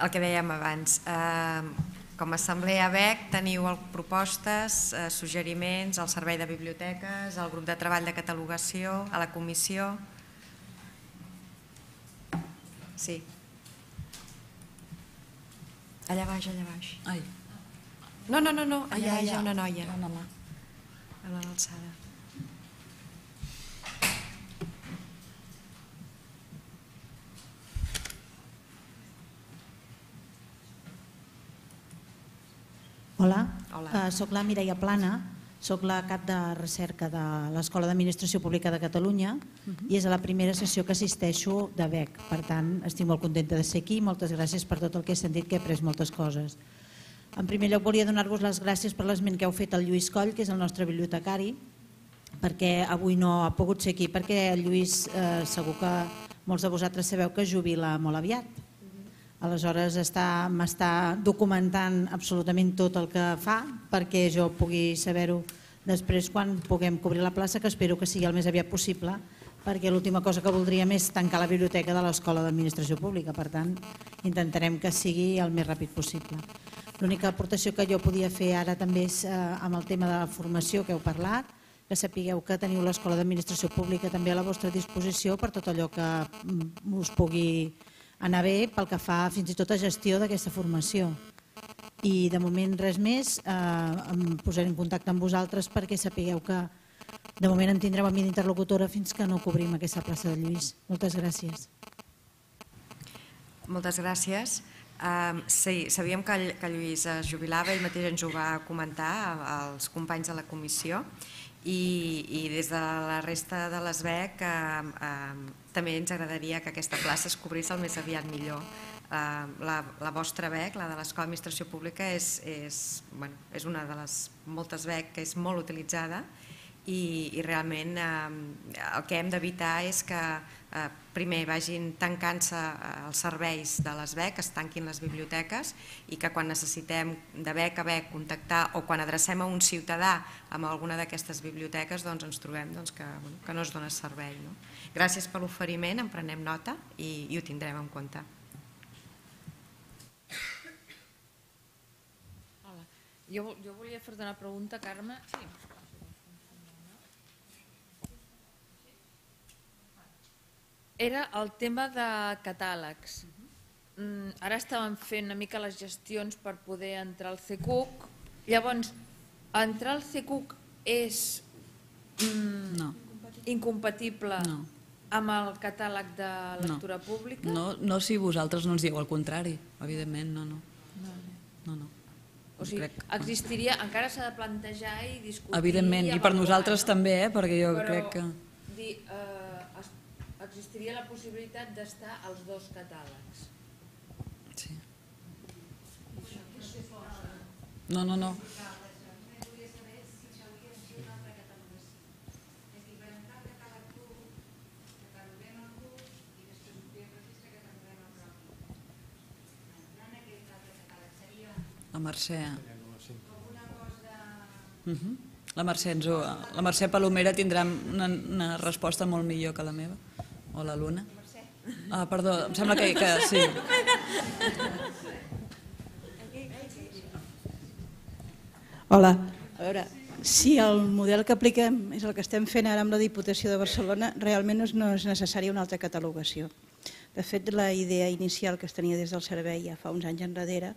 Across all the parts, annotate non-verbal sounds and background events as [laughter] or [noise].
el que dèiem abans, eh, com a assemblea BEC teniu propostes, eh, suggeriments al servei de biblioteques, al grup de treball de catalogació, a la comissió. Sí. Allà baix, allà baix. Ai. No, no, no, no. allà, allà, hi ha una noia. Una mà. A l'alçada. Hola, Hola. Uh, soc la Mireia Plana, soc la cap de recerca de l'Escola d'Administració Pública de Catalunya i és a la primera sessió que assisteixo de BEC. Per tant, estic molt contenta de ser aquí i moltes gràcies per tot el que he sentit, que he après moltes coses. En primer lloc, volia donar-vos les gràcies per l'esment que heu fet al Lluís Coll, que és el nostre bibliotecari, perquè avui no ha pogut ser aquí, perquè el Lluís eh, segur que molts de vosaltres sabeu que jubila molt aviat Aleshores m'està documentant absolutament tot el que fa perquè jo pugui saber-ho després quan puguem cobrir la plaça, que espero que sigui el més aviat possible, perquè l'última cosa que voldríem és tancar la biblioteca de l'Escola d'Administració Pública. Per tant, intentarem que sigui el més ràpid possible. L'única aportació que jo podia fer ara també és eh, amb el tema de la formació que heu parlat, que sapigueu que teniu l'Escola d'Administració Pública també a la vostra disposició per tot allò que mm, us pugui anar bé pel que fa fins i tot a gestió d'aquesta formació. I de moment res més, eh, em posaré en contacte amb vosaltres perquè sapigueu que de moment en tindreu a mi d'interlocutora fins que no cobrim aquesta plaça de Lluís. Moltes gràcies. Moltes gràcies. Um, sí, sabíem que, que Lluís es jubilava, ell mateix ens ho va comentar als companys de la comissió i, i des de la resta de les BEC eh, eh, també ens agradaria que aquesta plaça es cobrís el més aviat millor. Eh, la, la vostra BEC, la de l'Escola d'Administració Pública, és, és, bueno, és una de les moltes BEC que és molt utilitzada i, i realment eh, el que hem d'evitar és que eh, primer vagin tancant-se eh, els serveis de les BEC, es tanquin les biblioteques i que quan necessitem de BEC a BEC contactar o quan adrecem a un ciutadà amb alguna d'aquestes biblioteques doncs ens trobem doncs, que, bueno, que no es dona servei. No? Gràcies per l'oferiment, en prenem nota i, i ho tindrem en compte. Hola. Jo, jo volia fer-te una pregunta, Carme. Sí. era el tema de catàlegs. Mm, ara estàvem fent una mica les gestions per poder entrar al CECUC. Llavors, entrar al CECUC és mm, no. incompatible no. Amb el catàleg de lectura no. pública? No, no si vosaltres no ens dieu el contrari, evidentment, no, no. No, no. O sigui, crec... existiria, encara s'ha de plantejar i discutir... Evidentment, i, i per nosaltres no? també, eh? perquè jo Però, crec que... Di, eh, existiria la possibilitat d'estar als dos catàlegs. Sí. No, no, no. La Mercè. Uh -huh. La Mercè, ens ho, la Mercè Palomera tindrà una, una resposta molt millor que la meva. O la Luna. Ah, perdó, em sembla que, que sí. Hola, a veure, si el model que apliquem és el que estem fent ara amb la Diputació de Barcelona, realment no és necessària una altra catalogació. De fet, la idea inicial que es tenia des del servei ja fa uns anys enrere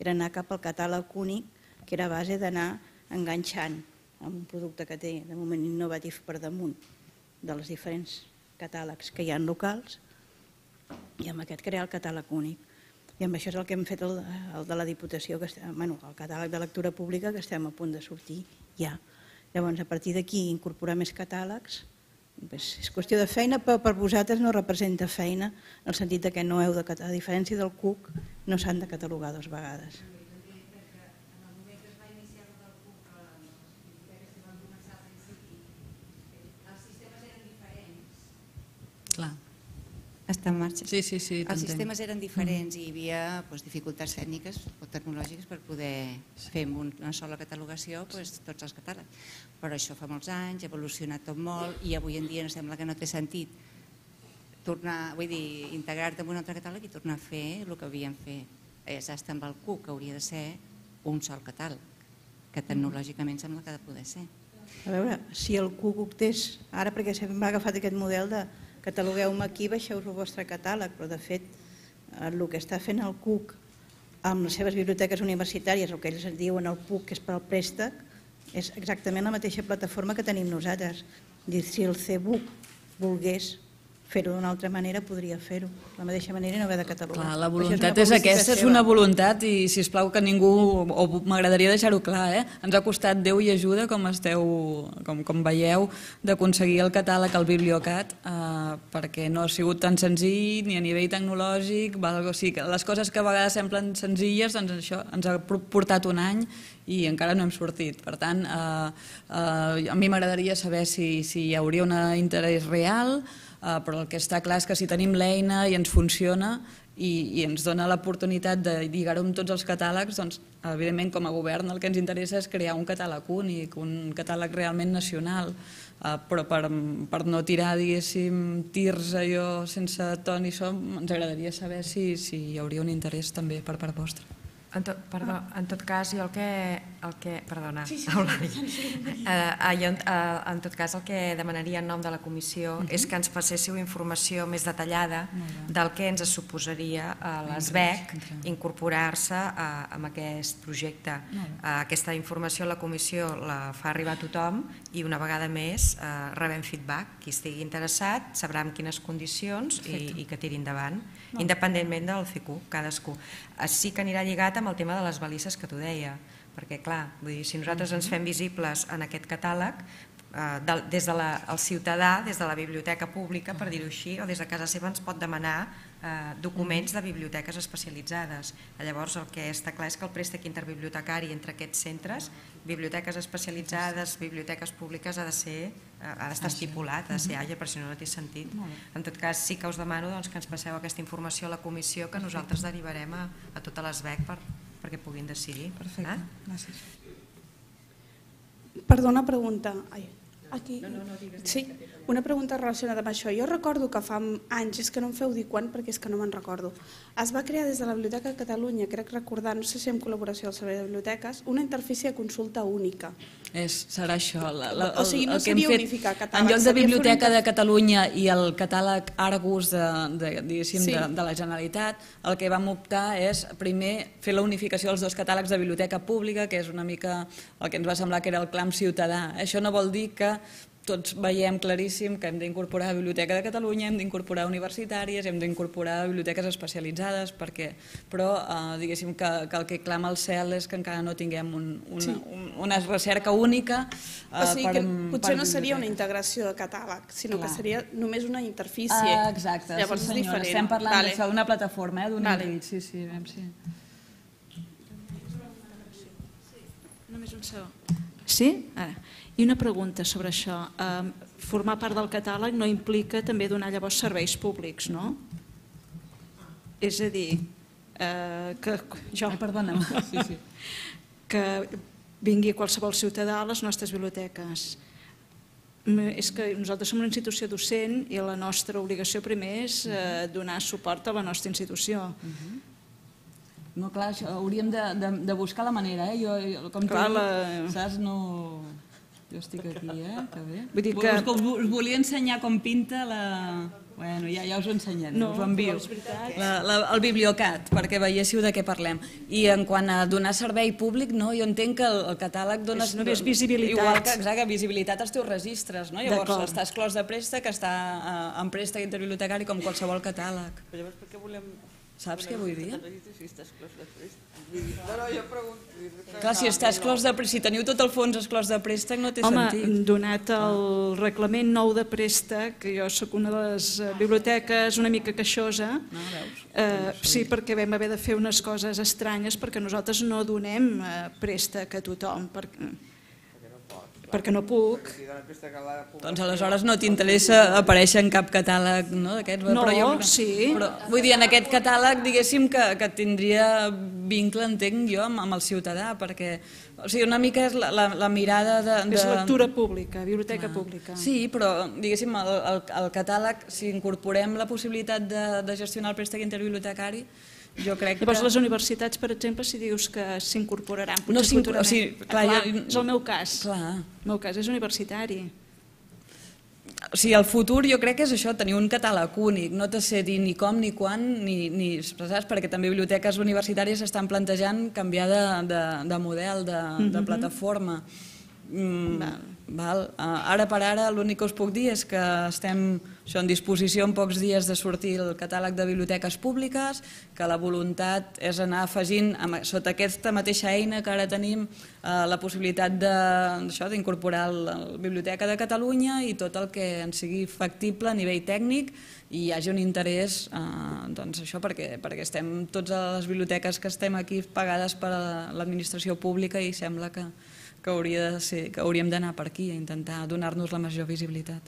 era anar cap al catàleg únic, que era a base d'anar enganxant amb un producte que té de moment innovatiu per damunt dels diferents catàlegs que hi ha locals i amb aquest crear el catàleg únic. I amb això és el que hem fet el, el de la Diputació, que estem, bueno, el catàleg de lectura pública que estem a punt de sortir ja. Llavors, a partir d'aquí, incorporar més catàlegs, és qüestió de feina, però per vosaltres no representa feina, en el sentit que no heu de, a diferència del CUC, no s'han de catalogar dues vegades. Clar. Està en marxa. Sí, sí, sí. Els sistemes eren diferents i hi havia doncs, dificultats tècniques o tecnològiques per poder fer amb una sola catalogació doncs, tots els catàlegs. Però això fa molts anys, ha evolucionat tot molt i avui en dia no sembla que no té sentit tornar, vull dir, integrar-te en un altre catàleg i tornar a fer el que havíem fet és hasta amb el CUC hauria de ser un sol catàleg, que tecnològicament sembla que ha de poder ser. A veure, si el CUC optés, ara perquè m'ha agafat aquest model de catalogueu-me aquí, baixeu el vostre catàleg, però de fet el que està fent el CUC amb les seves biblioteques universitàries, el que ells en diuen el PUC, que és per al préstec, és exactament la mateixa plataforma que tenim nosaltres. Si el CBUC volgués fer-ho d'una altra manera, podria fer-ho. De la mateixa manera i no haver de catalogar. Clar, la voluntat una és, aquesta, és una voluntat i si us plau que ningú, o m'agradaria deixar-ho clar, eh? ens ha costat Déu i ajuda, com esteu, com, com veieu, d'aconseguir el catàleg al Bibliocat, eh, perquè no ha sigut tan senzill ni a nivell tecnològic, val? o sigui, que les coses que a vegades semblen senzilles, doncs això ens ha portat un any i encara no hem sortit. Per tant, eh, eh, a mi m'agradaria saber si, si hi hauria un interès real, però el que està clar és que si tenim l'eina i ens funciona i, i ens dona l'oportunitat de lligar-ho amb tots els catàlegs, doncs, evidentment, com a govern el que ens interessa és crear un catàleg únic, un catàleg realment nacional, eh, però per, per no tirar, diguéssim, tirs allò sense ton i som, ens agradaria saber si, si hi hauria un interès també per part vostra. En tot, perdó, en tot cas, jo el que... El que perdona, sí, sí, Eulàlia. Eh, jo, eh, en tot cas, el que demanaria en nom de la comissió uh -huh. és que ens passéssiu informació més detallada del que ens suposaria a l'ESBEC incorporar-se a, aquest projecte. Eh, aquesta informació la comissió la fa arribar a tothom i una vegada més eh, rebem feedback. Qui estigui interessat sabrà en quines condicions i, i que tiri endavant, independentment del CQ, cadascú. Eh, Sí que anirà lligat amb el tema de les balisses que tu deia, perquè clar, vull dir, si nosaltres ens fem visibles en aquest catàleg, eh, del, des de la, el ciutadà, des de la biblioteca pública, per dir-ho així, o des de casa seva ens pot demanar eh, documents de biblioteques especialitzades. Llavors el que està clar és que el préstec interbibliotecari entre aquests centres, biblioteques especialitzades, biblioteques públiques, ha de ser eh, ha d'estar estipulat, ha de ser àgil, perquè si no no té sentit. En tot cas, sí que us demano doncs, que ens passeu aquesta informació a la comissió que nosaltres derivarem a, a totes les BEC per, perquè puguin decidir. Perfecte, Eh? gràcies. Perdona, pregunta. Ai, aquí. Sí, una pregunta relacionada amb això. Jo recordo que fa anys, és que no em feu dir quan perquè és que no me'n recordo, es va crear des de la Biblioteca de Catalunya, crec recordar, no sé si en col·laboració al Servei de Biblioteques, una interfície de consulta única. És, serà això. La, la, O sigui, no el que hem fet, unificar catàlegs, En lloc de una Biblioteca de Catalunya i el catàleg Argus de, de, Sí. de, de la Generalitat, el que vam optar és primer fer la unificació dels dos catàlegs de biblioteca pública, que és una mica el que ens va semblar que era el clam ciutadà. Això no vol dir que tots veiem claríssim que hem d'incorporar a Biblioteca de Catalunya, hem d'incorporar universitàries, hem d'incorporar biblioteques especialitzades, perquè, però eh, diguéssim que, que el que clama el cel és que encara no tinguem un, una, Sí. un, una recerca única eh, O sigui per, que potser per no seria una integració de catàleg, sinó Clar. que seria només una interfície. Ah, exacte, Llavors sí senyora, estem parlant Vale. d'això, d'una plataforma, eh, d'un Vale. híbrid, sí, sí, aviam si... Només un segon. Sí? Ara. I una pregunta sobre això. Formar part del catàleg no implica també donar llavors serveis públics, no? És a dir, eh, que jo... Ai, perdona'm. [laughs] Sí, sí. que vingui qualsevol ciutadà a les nostres biblioteques. És que nosaltres som una institució docent i la nostra obligació primer és eh, donar suport a la nostra institució. No, clar, això, hauríem de, de, de buscar la manera, eh? Jo, jo com Clar, tu, la- saps, no... Jo estic aquí, eh? Que bé. Vull dir Us- que- Us, us volia ensenyar com pinta la... Bueno, ja, ja us ho ensenyem, No, us ho envio. La, la, el Bibliocat, perquè veiéssiu de què parlem. I en quant a donar servei públic, no, jo entenc que el, el catàleg dona... És només visibilitat. Igual que, exacte, visibilitat als teus registres, no? Llavors, D'acord. està exclòs de préstec, està eh, en préstec interbibliotecari com qualsevol catàleg. Però llavors per què volem... Saps què vull dir? No, no, jo pregunto. Clar, si està no. exclòs de préstec, si teniu tot el fons exclòs de préstec, no té Home, sentit. donat el reglament nou de préstec, que jo sóc una de les eh, biblioteques una mica queixosa, No, veus? eh, sí, perquè vam haver de fer unes coses estranyes perquè nosaltres no donem eh, préstec a tothom, perquè, perquè no puc. Doncs aleshores no t'interessa aparèixer en cap catàleg no, d'aquests? No, però jo, sí. Però, vull dir, en aquest catàleg, diguéssim, que, que tindria vincle, entenc jo, amb, amb el ciutadà, perquè o sigui, una mica és la, la, la mirada de... de... És lectura pública, biblioteca pública. Sí, però diguéssim, el, el, el catàleg, si incorporem la possibilitat de, de gestionar el préstec interbibliotecari, jo crec Llavors, que... les universitats, per exemple, si dius que s'incorporaran, potser No s'inc- futurament... o sigui, clar, clar, jo- és el meu cas. Clar. El meu cas és universitari. O sigui, el futur jo crec que és això, tenir un catàleg únic, no te sé dir ni com, ni quan, ni, ni saps? perquè també biblioteques universitàries estan plantejant canviar de, de, de model, de, de plataforma. Mm, val. Val. Uh, ara per ara l'únic que us puc dir és que estem això, en disposició en pocs dies de sortir el catàleg de biblioteques públiques, que la voluntat és anar afegint sota aquesta mateixa eina que ara tenim uh, la possibilitat d'incorporar la Biblioteca de Catalunya i tot el que ens sigui factible a nivell tècnic i hi hagi un interès eh, doncs això perquè, perquè estem tots a les biblioteques que estem aquí pagades per l'administració pública i sembla que, que, hauria de ser, que hauríem d'anar per aquí a intentar donar-nos la major visibilitat.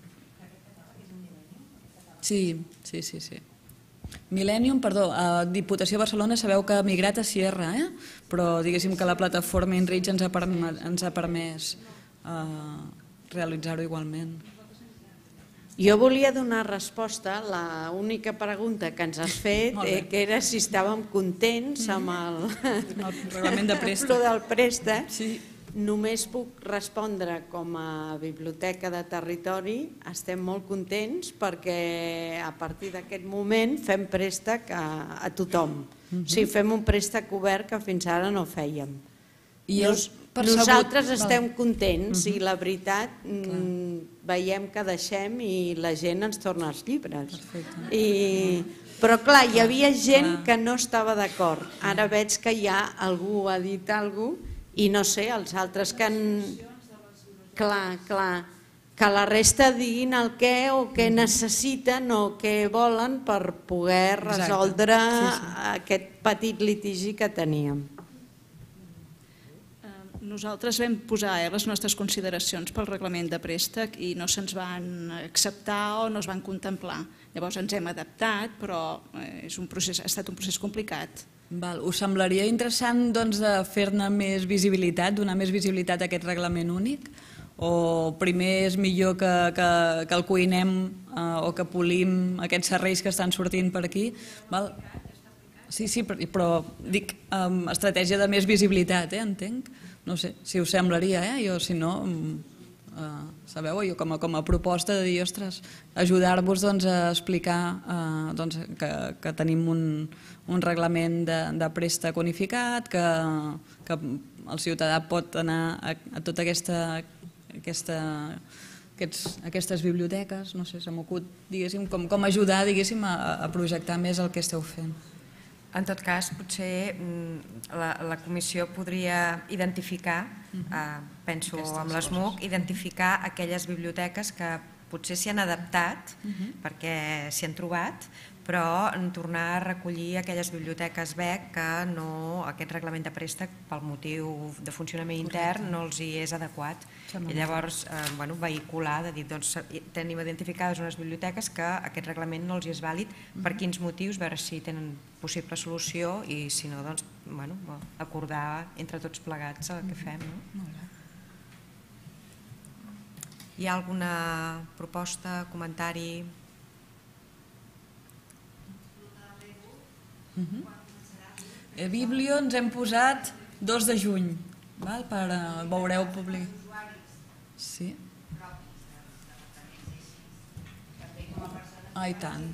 Sí, sí, sí, sí. Millennium, perdó, a Diputació de Barcelona sabeu que ha migrat a Sierra, eh? però diguéssim que la plataforma Enrich ens ha, permet, ens ha permès eh, realitzar-ho igualment. Jo volia donar resposta a la única pregunta que ens has fet, eh, que era si estàvem contents amb el, El reglament de préstec. [laughs] del préstec. Sí. Només puc respondre com a biblioteca de territori, estem molt contents perquè a partir d'aquest moment fem préstec a, a tothom. O sigui, fem un préstec obert que fins ara no fèiem. I Nos, percebut- nosaltres estem contents i la veritat mm, veiem que deixem i la gent ens torna els llibres. Perfecte. I, però clar, hi havia gent que no estava d'acord. Ara veig que ja algú ha dit alguna cosa i no sé, els altres que han... Clar, clar, que la resta diguin el què o què necessiten o què volen per poder Exacte. resoldre Sí, sí. aquest petit litigi que teníem. Eh, Nosaltres vam posar eh, les nostres consideracions pel reglament de préstec i no se'ns van acceptar o no es van contemplar. Llavors ens hem adaptat, però eh, és un procés, ha estat un procés complicat. Val. Us semblaria interessant doncs, fer-ne més visibilitat, donar més visibilitat a aquest reglament únic? O primer és millor que, que, que el cuinem eh, o que polim aquests serreis que estan sortint per aquí? Val? Sí, sí, però, dic um, estratègia de més visibilitat, eh, entenc. No sé, si us semblaria, eh? Jo, si no, um, uh, sabeu, jo com a, com a proposta de dir, ostres, ajudar-vos doncs, a explicar uh, doncs, que, que tenim un, un reglament de, de préstec unificat, que, que el ciutadà pot anar a, a tota aquesta, aquesta aquests, aquestes biblioteques, no sé, se m'acut, diguéssim, com, com ajudar, diguéssim, a, a projectar més el que esteu fent. En tot cas, potser mm, la, la comissió podria identificar, eh, penso Aquestes amb l'ESMUC, identificar aquelles biblioteques que potser s'hi han adaptat perquè s'hi han trobat, però en tornar a recollir aquelles biblioteques BEC que no, aquest reglament de préstec pel motiu de funcionament intern no els hi és adequat. I llavors eh, bueno, vehicular, de dir, doncs, tenim identificades unes biblioteques que aquest reglament no els hi és vàlid, per quins motius, veure si tenen possible solució i si no, doncs, bueno, acordar entre tots plegats el que fem. No? Hi ha alguna proposta, comentari? A Biblio ens hem posat 2 de juny, val? per uh, veureu public. Sí. Ah, i tant.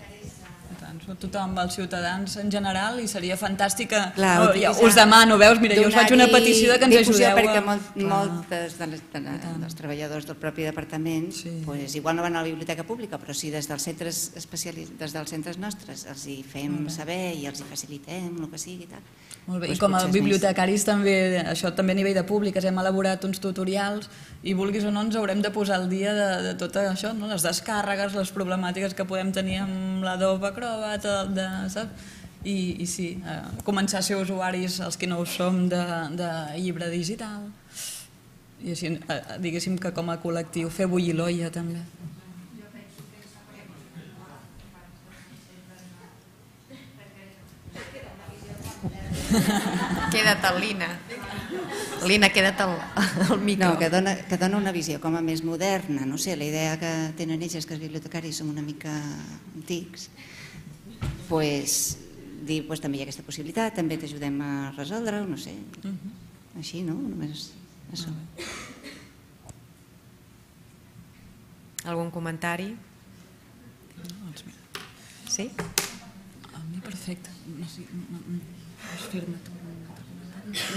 Tant. Tothom, els ciutadans en general, i seria fantàstic que... Clar, oh, ja, us demano, veus? Mira, jo us faig una petició de que ens ajudeu. Perquè molt, moltes de les, de, la- dels treballadors del propi departament Sí. pues, igual no van a la biblioteca pública, però sí des dels centres especialis... des dels centres nostres els hi fem saber i els hi facilitem el que sigui i tal. Molt bé, Pues i com a més- bibliotecaris també, això també a nivell de públiques, hem elaborat uns tutorials i vulguis o no ens haurem de posar al dia de, de tot això, no? les descàrregues, les problemàtiques que podem tenir amb l'Adobe Acrobat, el de, saps? I, i sí, eh, començar a ser usuaris, els que no ho som, de, de llibre digital. I així, eh, diguéssim que com a col·lectiu, fer bullir l'olla també. [laughs] Queda't al Lina. Lina, queda't al, al micro. No, que dona, que dona una visió com a més moderna. No sé, la idea que tenen ells és que els bibliotecaris som una mica antics. pues, dir doncs, també hi ha aquesta possibilitat, també t'ajudem a resoldre-ho, no sé. Mhm. Així, no? Només això. Algun comentari? Doncs mira, Sí? a mi perfecte. No sé, no, no,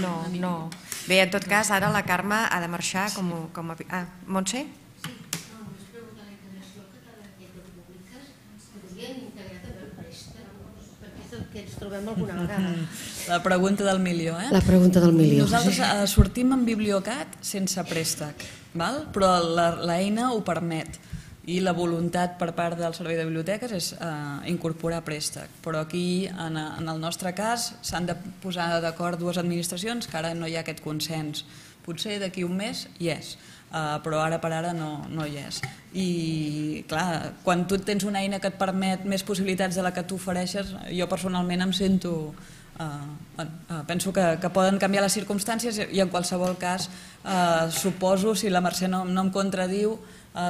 no. No, no. Bé, en tot cas, ara la Carme ha de marxar com, com a... Ah, Montse? que ens trobem alguna vegada. [laughs] La pregunta del milió, eh? La pregunta del milió. Nosaltres eh, sortim amb Bibliocat sense préstec, val? però la- l'eina ho permet i la voluntat per part del Servei de Biblioteques és eh, incorporar préstec. Però aquí, en, en el nostre cas, s'han de posar d'acord dues administracions que ara no hi ha aquest consens. Potser d'aquí un mes hi és, eh, però ara per ara no, no hi és. I clar, quan tu tens una eina que et permet més possibilitats de la que tu ofereixes, jo personalment em sento Uh, uh, penso que, que poden canviar les circumstàncies i en qualsevol cas uh, suposo, si la Mercè no, no em contradiu,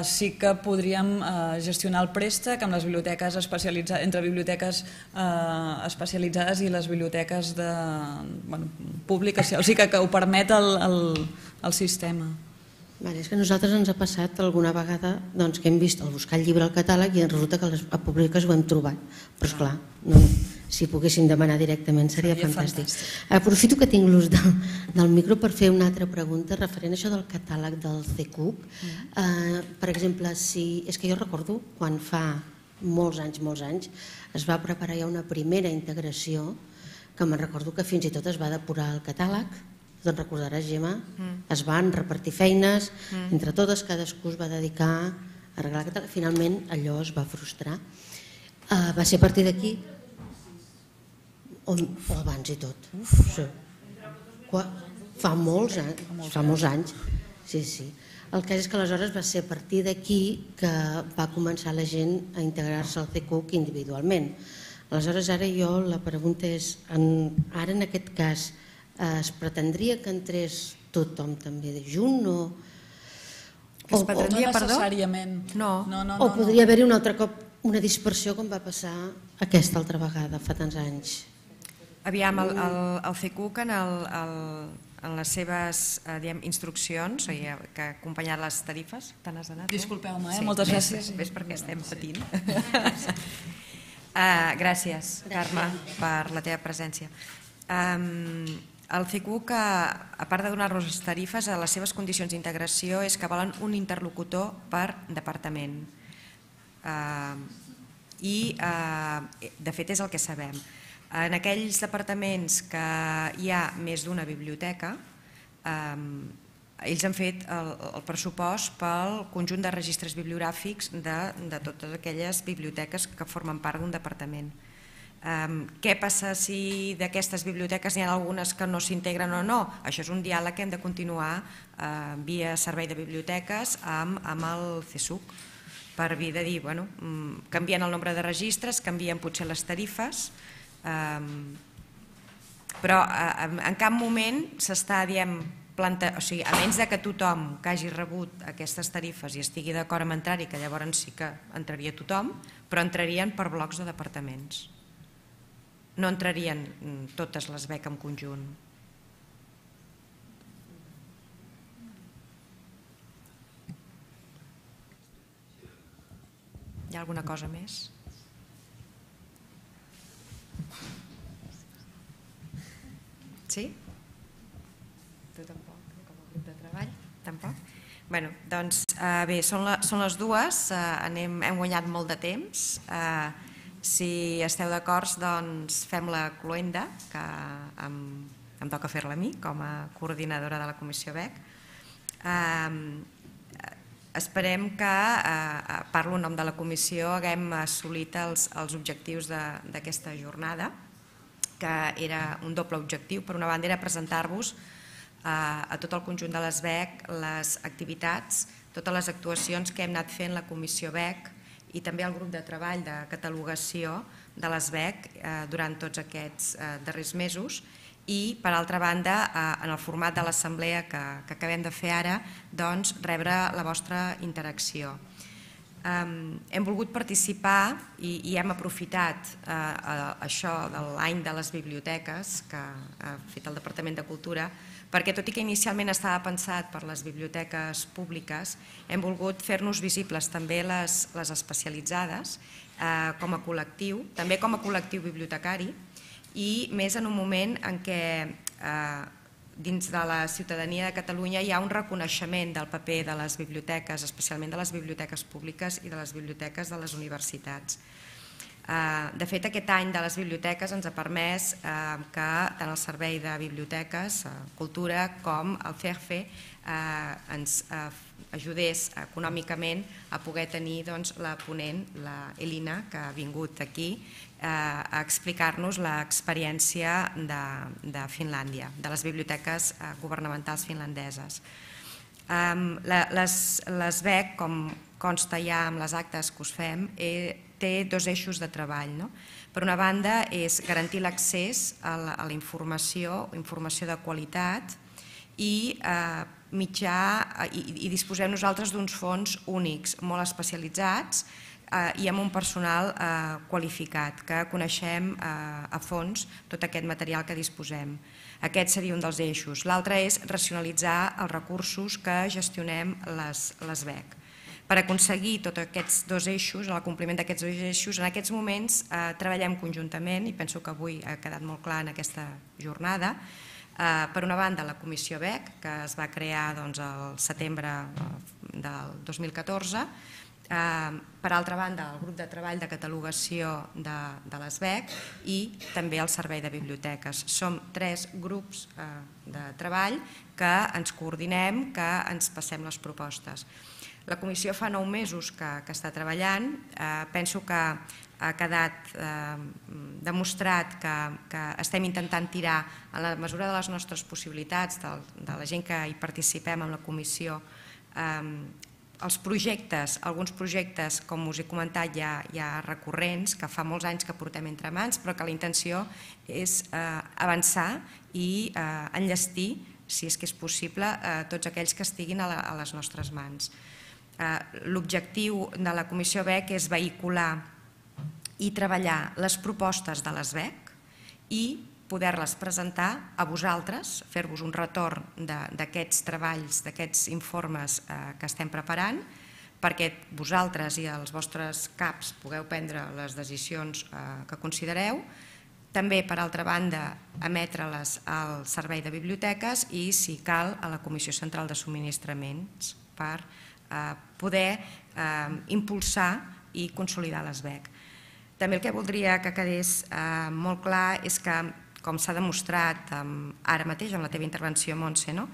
sí que podríem uh, gestionar el préstec amb les biblioteques especialitzades, entre biblioteques uh, especialitzades i les biblioteques de, bueno, públiques, o sigui que, que ho permet el, el, el sistema. Vale, és que a nosaltres ens ha passat alguna vegada doncs, que hem vist el buscar el llibre al catàleg i resulta que les públiques ho hem trobat. Però esclar, no, si poguéssim demanar directament seria, Seria fantàstic. fantàstic. Aprofito que tinc l'ús del, del micro per fer una altra pregunta referent a això del catàleg del CQC. Eh, per exemple, si, és que jo recordo quan fa molts anys, molts anys, es va preparar ja una primera integració que me'n recordo que fins i tot es va depurar el catàleg, te'n recordaràs, Gemma? Mm. Es van repartir feines, Mm. entre totes cadascú es va dedicar a arreglar el catàleg. Finalment allò es va frustrar. Uh, va ser a partir d'aquí o, o abans i tot. Sí. Qua, fa molts anys, fa molts anys. Sí, sí. El cas és que aleshores va ser a partir d'aquí que va començar la gent a integrar-se al CQC individualment. Aleshores, ara jo la pregunta és, en, ara en aquest cas, eh, es pretendria que entrés tothom també de junt o, Que es pretendria, no perdó? necessàriament. No. no, no, o no, podria haver-hi un altre cop una dispersió com va passar aquesta altra vegada, fa tants anys? Aviam, el, el, el CQC en, el, el, en les seves eh, diguem, instruccions, o sigui, que ha acompanyat les tarifes, te n'has anat? Disculpeu-me, eh? Moltes ves- gràcies. Ves perquè estem patint. uh, [laughs] gràcies, Carme, per la teva presència. Um, el a, a part de donar-nos les tarifes, a les seves condicions d'integració és que volen un interlocutor per departament. Uh, I, uh, de fet, és el que sabem. En aquells departaments que hi ha més d'una biblioteca, um, ells han fet el, el pressupost pel conjunt de registres bibliogràfics de, de totes aquelles biblioteques que formen part d'un departament. Um, què passa si d'aquestes biblioteques n'hi ha algunes que no s'integren o no? Això és un diàleg que hem de continuar uh, via servei de biblioteques amb, amb el CSUC per de dir, bueno, mm, canvien el nombre de registres, canvien potser les tarifes, però eh, en- cap moment s'està diem planta, o sigui, a menys de que tothom que hagi rebut aquestes tarifes i estigui d'acord amb entrar-hi, que llavors sí que entraria tothom, però entrarien per blocs de departaments. No entrarien mm, totes les BEC en conjunt. Hi ha alguna cosa més? Sí? Tu tampoc, com a grup de treball? Tampoc? Bueno, doncs eh, bé, són, les dues, eh, anem, hem guanyat molt de temps. Eh, si esteu d'acord, doncs fem la cloenda, que em, toca fer-la a mi com a coordinadora de la Comissió BEC. Eh, esperem que, eh, parlo en nom de la comissió, haguem assolit els, els objectius d'aquesta jornada, que era un doble objectiu. Per una banda era presentar-vos eh, a tot el conjunt de les BEC les activitats, totes les actuacions que hem anat fent la comissió BEC i també el grup de treball de catalogació de les BEC eh, durant tots aquests eh, darrers mesos i, per altra banda, eh, en el format de l'assemblea que, que acabem de fer ara, doncs, rebre la vostra interacció. Hem volgut participar i, hem aprofitat uh, uh, això de l'any de les biblioteques que ha fet el Departament de Cultura perquè tot i que inicialment estava pensat per les biblioteques públiques, hem volgut fer-nos visibles també les, les especialitzades eh, com a col·lectiu, també com a col·lectiu bibliotecari i més en un moment en què eh, dins de la ciutadania de Catalunya hi ha un reconeixement del paper de les biblioteques, especialment de les biblioteques públiques i de les biblioteques de les universitats. Eh, de fet, aquest any de les biblioteques ens ha permès eh, que tant el Servei de Biblioteques, eh, Cultura, com el CERFE ens ajudés econòmicament a poder tenir doncs, la ponent, la que ha vingut aquí a explicar-nos l'experiència de, de Finlàndia, de les biblioteques eh, governamentals finlandeses. La, les, les BEC, com consta ja amb les actes que us fem, eh, té dos eixos de treball. No? Per una banda, és garantir l'accés a, la, a la informació, informació de qualitat, i eh, mitjà eh, i, i disposem nosaltres d'uns fons únics, molt especialitzats eh, i amb un personal eh, qualificat, que coneixem eh, a fons tot aquest material que disposem. Aquest seria un dels eixos. L'altre és racionalitzar els recursos que gestionem les, les BEC. Per aconseguir tots aquests dos eixos, el compliment d'aquests dos eixos, en aquests moments eh, treballem conjuntament, i penso que avui ha quedat molt clar en aquesta jornada, Eh, per una banda, la Comissió BEC, que es va crear doncs, el setembre eh, del 2014, eh, per altra banda, el grup de treball de catalogació de, de les BEC i també el servei de biblioteques. Som tres grups de treball que ens coordinem, que ens passem les propostes. La comissió fa nou mesos que, que està treballant. penso que ha quedat eh, demostrat que, que estem intentant tirar a la mesura de les nostres possibilitats, de, de la gent que hi participem en la comissió, eh, els projectes, alguns projectes, com us he comentat, ja, ja recurrents, que fa molts anys que portem entre mans, però que la intenció és eh, avançar i eh, enllestir, si és que és possible, eh, tots aquells que estiguin a, la, a les nostres mans. Eh, L'objectiu de la Comissió BEC és vehicular i treballar les propostes de l'ESBEC i poder-les presentar a vosaltres, fer-vos un retorn d'aquests treballs, d'aquests informes eh, que estem preparant, perquè vosaltres i els vostres caps pugueu prendre les decisions eh, que considereu, també, per altra banda, emetre-les al Servei de Biblioteques i, si cal, a la Comissió Central de Subministraments per eh, poder impulsar i consolidar l'ESBEC. També el que voldria que quedés eh, molt clar és que, com s'ha demostrat ara mateix en la teva intervenció, Montse, no?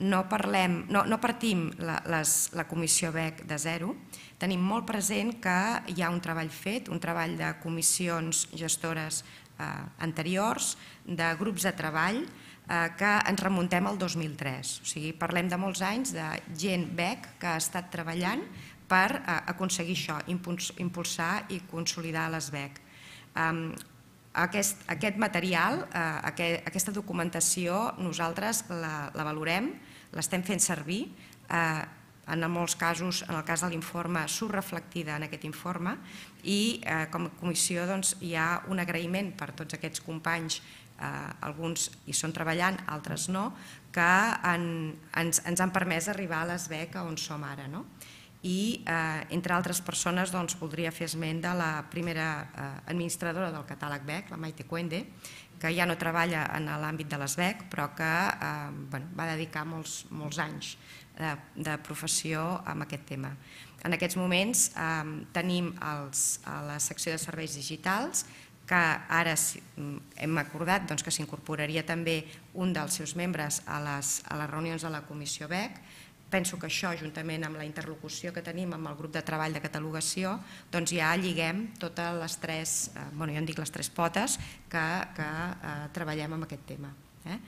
No, parlem, no, no partim la, les, la comissió BEC de zero, tenim molt present que hi ha un treball fet, un treball de comissions gestores eh, anteriors, de grups de treball, eh, que ens remuntem al 2003. O sigui, parlem de molts anys de gent BEC que ha estat treballant per eh, aconseguir això, impulsar i consolidar l'ESBEC. Aquest, aquest material, eh, aquesta documentació, nosaltres la, la valorem, l'estem fent servir, eh, en molts casos, en el cas de l'informe, surt reflectida en aquest informe i com a comissió doncs, hi ha un agraïment per tots aquests companys alguns hi són treballant, altres no, que han, ens, ens han permès arribar a l'ESBEC on som ara. No? I eh, entre altres persones doncs, voldria fer esment de la primera eh, administradora del catàleg BEC, la Maite Cuende, que ja no treballa en l'àmbit de les BEC però que eh, bueno, va dedicar molts, molts anys de, de professió amb aquest tema. En aquests moments eh, tenim els, a la secció de serveis digitals que ara hem acordat doncs, que s'incorporaria també un dels seus membres a les, a les reunions de la Comissió BEC, penso que això, juntament amb la interlocució que tenim amb el grup de treball de catalogació, doncs ja lliguem totes les tres, eh, bueno, jo en dic les tres potes, que, que eh, treballem amb aquest tema. Eh?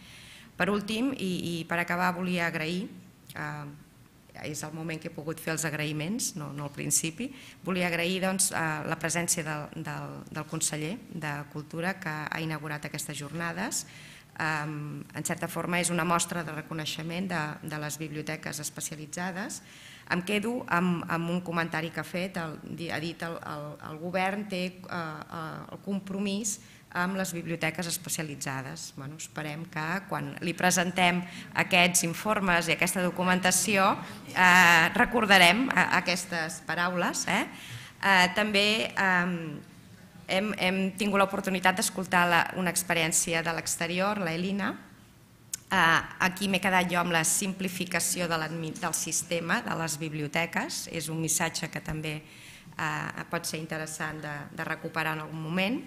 Per últim, i, i per acabar, volia agrair, eh, és el moment que he pogut fer els agraïments, no, no al principi, volia agrair doncs, eh, la presència del, del, del conseller de Cultura que ha inaugurat aquestes jornades, en certa forma és una mostra de reconeixement de, de les biblioteques especialitzades. Em quedo amb, amb un comentari que ha fet, el, ha dit el, el, el govern té eh, eh, el compromís amb les biblioteques especialitzades. Bueno, esperem que quan li presentem aquests informes i aquesta documentació eh, recordarem eh, aquestes paraules. Eh? Eh, també eh, hem, hem tingut l'oportunitat d'escoltar una experiència de l'exterior, la Elina. Eh, aquí m'he quedat jo amb la simplificació de del sistema de les biblioteques. És un missatge que també eh, pot ser interessant de, de recuperar en algun moment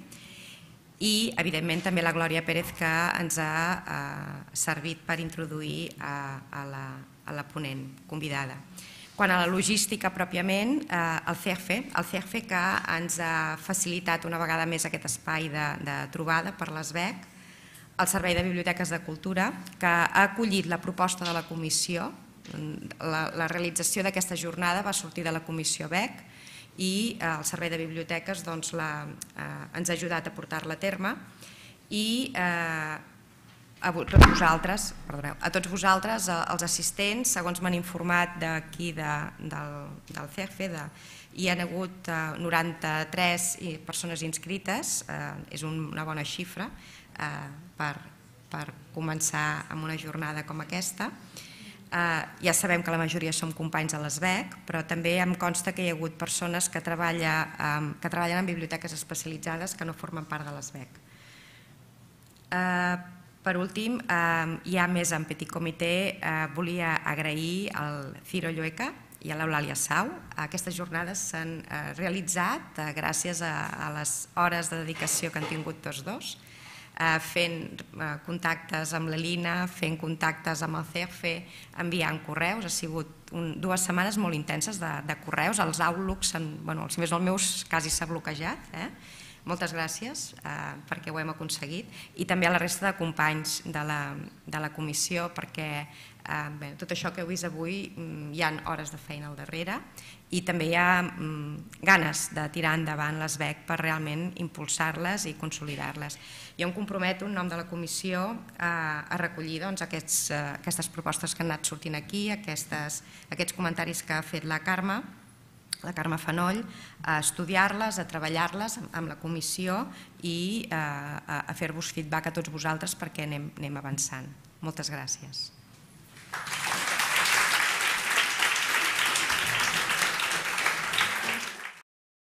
i evidentment també la Glòria Pérez que ens ha eh, servit per introduir a, a, la, a la ponent convidada. Quan a la logística pròpiament, eh, el CERFE, el CERFE que ens ha facilitat una vegada més aquest espai de, de trobada per l'ESBEC, el Servei de Biblioteques de Cultura, que ha acollit la proposta de la comissió, la, la realització d'aquesta jornada va sortir de la comissió BEC, i eh, el Servei de Biblioteques doncs, la, eh, ens ha ajudat a portar-la a terme i eh, a vosaltres, perdoneu, a tots vosaltres, eh, els assistents, segons m'han informat d'aquí de, del, del CERFE, de, hi han hagut eh, 93 persones inscrites, eh, és una bona xifra eh, per, per començar amb una jornada com aquesta. Eh, ja sabem que la majoria som companys de l'ESBEC, però també em consta que hi ha hagut persones que, treballa, que treballen en biblioteques especialitzades que no formen part de l'ESBEC. Eh, per últim, eh, ja més en petit comitè, eh, volia agrair al Ciro Llueca i a l'Eulàlia Sau. Aquestes jornades s'han realitzat gràcies a, les hores de dedicació que han tingut tots dos Eh, fent eh, contactes amb l'Elina, fent contactes amb el CERFE, enviant correus. Ha sigut un, dues setmanes molt intenses de, de correus. Els Outlooks, en, bueno, si més el meu quasi s'ha bloquejat. Eh? Moltes gràcies eh, perquè ho hem aconseguit i també a la resta de companys de la, de la comissió perquè eh, tot això que heu vist avui mm, hi ha hores de feina al darrere i també hi ha mm, ganes de tirar endavant les BEC per realment impulsar-les i consolidar-les. Jo em comprometo en nom de la comissió a, a recollir doncs, aquests, eh, aquestes propostes que han anat sortint aquí, aquestes, aquests comentaris que ha fet la Carme, la Carme Fanoll, a estudiar-les, a treballar-les amb la comissió i eh, a, a fer-vos feedback a tots vosaltres perquè anem, anem avançant. Moltes gràcies.